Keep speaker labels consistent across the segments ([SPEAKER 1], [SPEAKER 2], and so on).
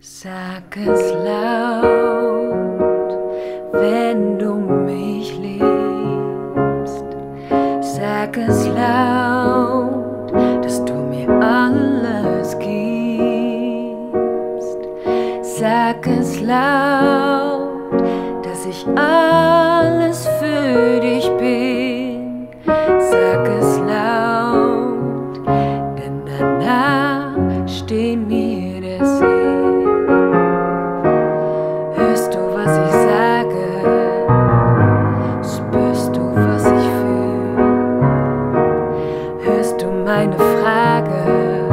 [SPEAKER 1] Sag es laut, wenn du mich liebst. Sag es laut, dass du mir alles gibst. Sag es laut, dass ich alles für dich bin. Sag es laut, denn danach stehen mir der See. Meine Frage?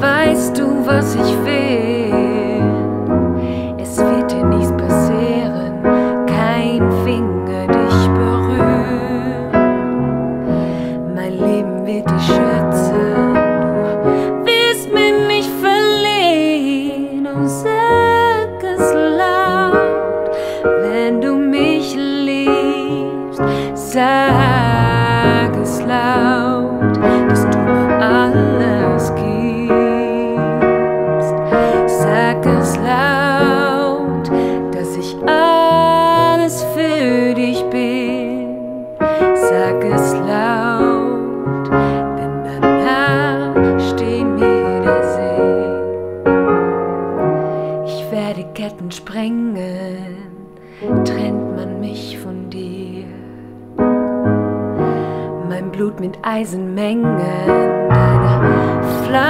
[SPEAKER 1] Weißt du, was ich will? Sag es laut, denn danach stehen mir der See. Ich werde Ketten sprengen, trennt man mich von dir. Mein Blut mit Eisenmengen, deine Flamme